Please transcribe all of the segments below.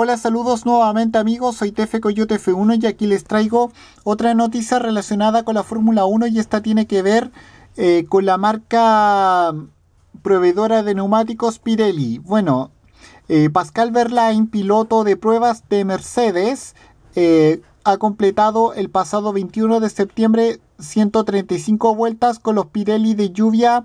Hola, saludos nuevamente amigos, soy Tefe Coyote F1 y aquí les traigo otra noticia relacionada con la Fórmula 1 y esta tiene que ver eh, con la marca proveedora de neumáticos Pirelli. Bueno, eh, Pascal Verlaine, piloto de pruebas de Mercedes, eh, ha completado el pasado 21 de septiembre 135 vueltas con los Pirelli de lluvia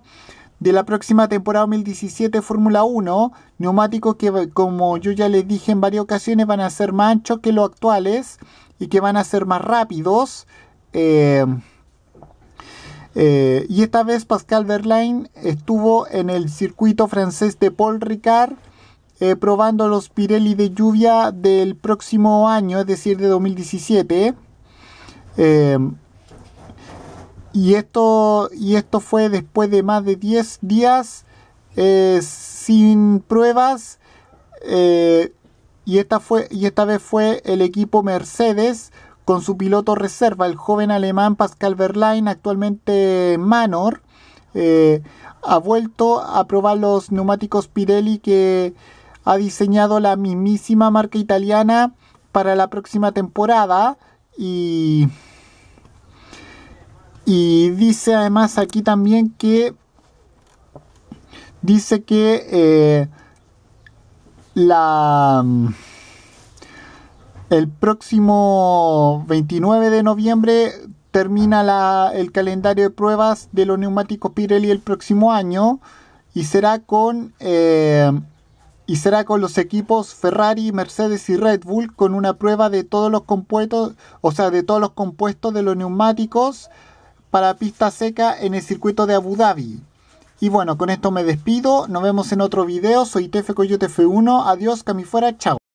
de la próxima temporada 2017 Fórmula 1, neumáticos que como yo ya les dije en varias ocasiones van a ser más anchos que los actuales y que van a ser más rápidos. Eh, eh, y esta vez Pascal Verlaine estuvo en el circuito francés de Paul Ricard eh, probando los Pirelli de lluvia del próximo año, es decir, de 2017. Y esto, y esto fue después de más de 10 días eh, sin pruebas. Eh, y, esta fue, y esta vez fue el equipo Mercedes con su piloto reserva, el joven alemán Pascal Verlaine, actualmente Manor. Eh, ha vuelto a probar los neumáticos Pirelli que ha diseñado la mismísima marca italiana para la próxima temporada. Y y dice además aquí también que dice que eh, la el próximo 29 de noviembre termina la, el calendario de pruebas de los neumáticos Pirelli el próximo año y será con eh, y será con los equipos Ferrari, Mercedes y Red Bull con una prueba de todos los compuestos, o sea, de todos los compuestos de los neumáticos para pista seca en el circuito de Abu Dhabi. Y bueno, con esto me despido. Nos vemos en otro video. Soy Tefe Coyote F1. Adiós, que fuera. Chao.